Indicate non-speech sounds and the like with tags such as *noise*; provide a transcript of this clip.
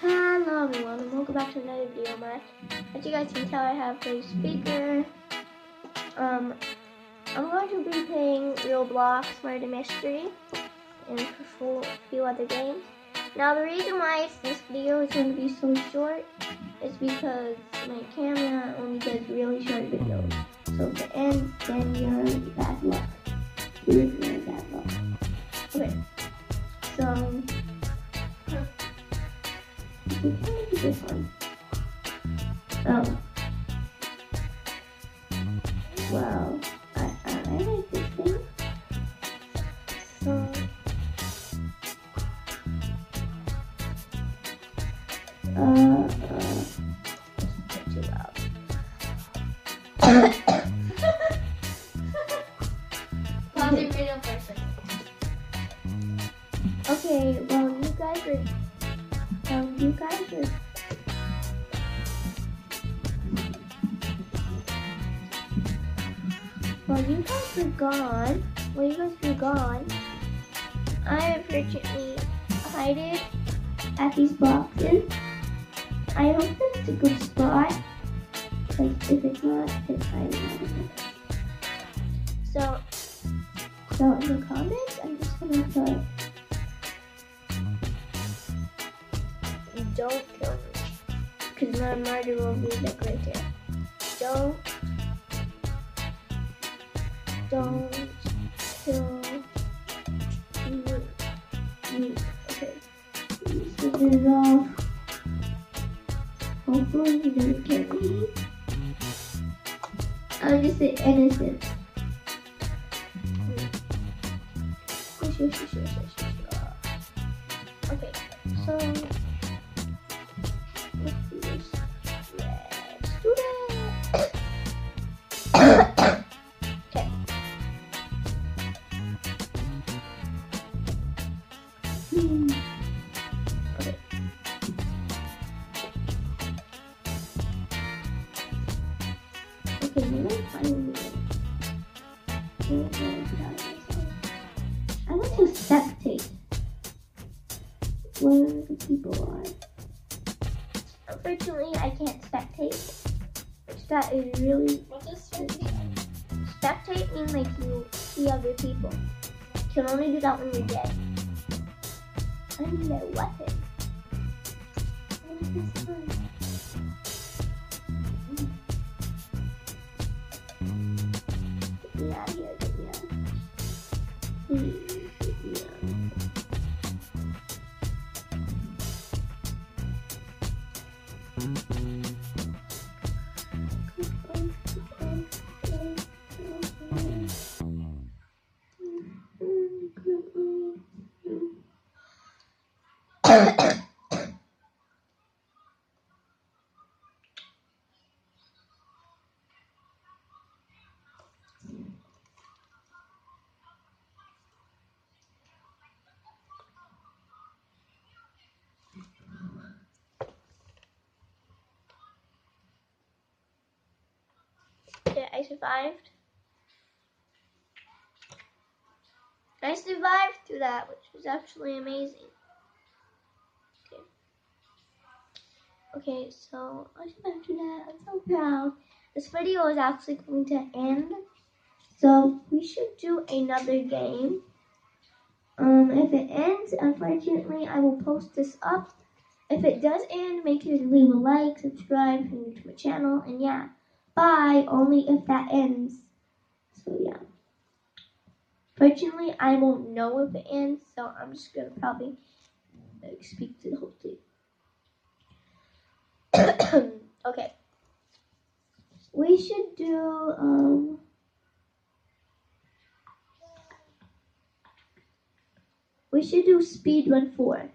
Hello everyone and welcome back to another video my as you guys can tell I have a speaker. Um I'm going to be playing Roblox Murder Mystery and a few other games. Now the reason why this video is going to be so short is because my camera only does really short videos. So if it ends then you're bad luck. You're bad luck. Okay so this one. Oh. Wow. I, I, I like this thing. So. Uh, uh, too loud. Pause your video for a second. Okay, well, you guys are um, you guys are. Well you guys were gone, while you guys were gone, I unfortunately hid at these boxes. I hope it's a good spot. Because if it's not, I'm not. So, so in the comments, I'm just gonna put don't kill me. Because my murder will be right there. Don't, don't kill me. Okay. This is off. Hopefully he doesn't kill me. I'm just an innocent. Okay, so okay. Hmm. Okay. Okay. I want to spectate where the people are. Unfortunately, I can't spectate. That is really What does spectate? spectate means like you see other people. You can only do that when you're dead. I need a weapon. What is this one? Get me out of here, get me out. Please, get me out. Yeah, I survived. I survived through that, which was actually amazing. Okay, so I survived through that. I'm so proud. This video is actually going to end. So we should do another game. Um, if it ends, unfortunately, I will post this up. If it does end, make sure to leave a like, subscribe you're new to my channel, and yeah. Bye, only if that ends. So yeah. Fortunately, I won't know if it ends, so I'm just gonna probably like, speak to the whole thing. *coughs* okay. We should do um We should do speed run four.